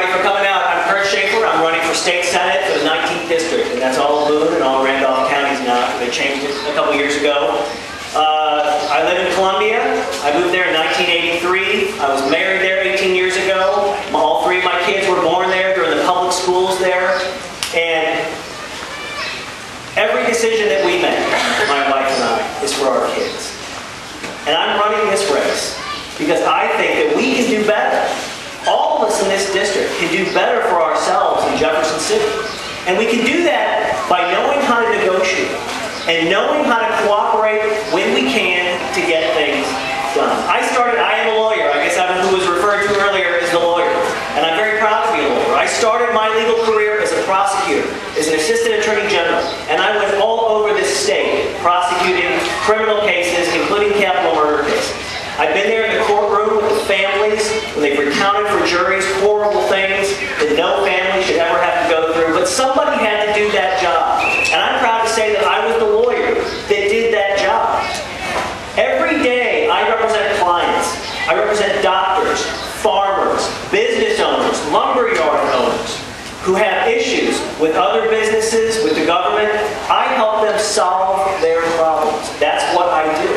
Everybody for coming out. I'm Kurt Schaefer. I'm running for state senate for the 19th district, and that's all Boone and all Randolph counties now. They changed it a couple years ago. Uh, I live in Columbia. I moved there in 1983. I was married there 18 years ago. All three of my kids were born there. They're the public schools there. And every decision that we make, my wife and I, is for our kids. And I'm running this race because I think that we can do better. All of us in this district can do better for ourselves in Jefferson City. And we can do that by knowing how to negotiate and knowing how to cooperate when we can to get things done. I started, I am a lawyer. I guess I'm who was referred to earlier as the lawyer. And I'm very proud to be a lawyer. I started my legal career as a prosecutor, as an assistant attorney general. And I went all over this state prosecuting criminal cases, including capital murder cases. I've been there in the courtroom with the families when they've recounted for juries horrible that no family should ever have to go through. But somebody had to do that job. And I'm proud to say that I was the lawyer that did that job. Every day I represent clients. I represent doctors, farmers, business owners, lumberyard owners who have issues with other businesses, with the government. I help them solve their problems. That's what I do.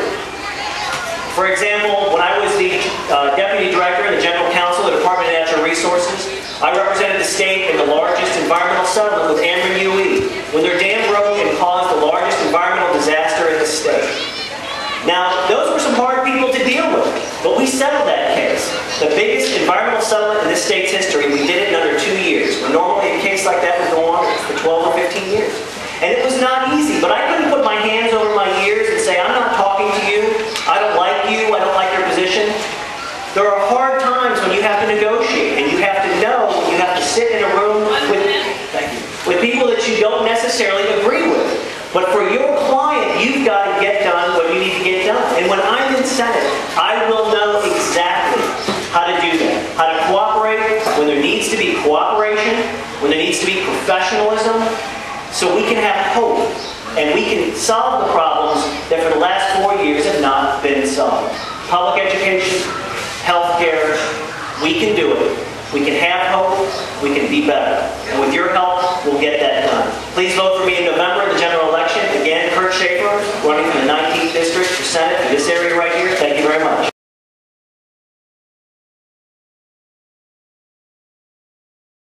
For example, when I was the uh, deputy director and the general counsel of the Department of Natural Resources, I represented the state in the largest environmental settlement with Ameren UE when their dam broke and caused the largest environmental disaster in the state. Now, those were some hard people to deal with, but we settled that case. The biggest environmental settlement in this state's history, we did it in under two years, when normally a case like that would go on for 12 or 15 years. And it was not easy, but I couldn't put my hands over my ears and say, I'm not talking to you, I don't like you, I don't like your position. There are hard times when you have to negotiate, and you have to know, you have to sit in a room with, thank you, with people that you don't necessarily agree with. But for your client, you've got to get done what you need to get done. And when I'm in Senate, I will know exactly how to do that. How to cooperate when there needs to be cooperation, when there needs to be professionalism, so we can have hope and we can solve the problems that for the last four years have not been solved. Public education, healthcare, we can do it. We can have hope, we can be better. And with your help, we'll get that done. Please vote for me in November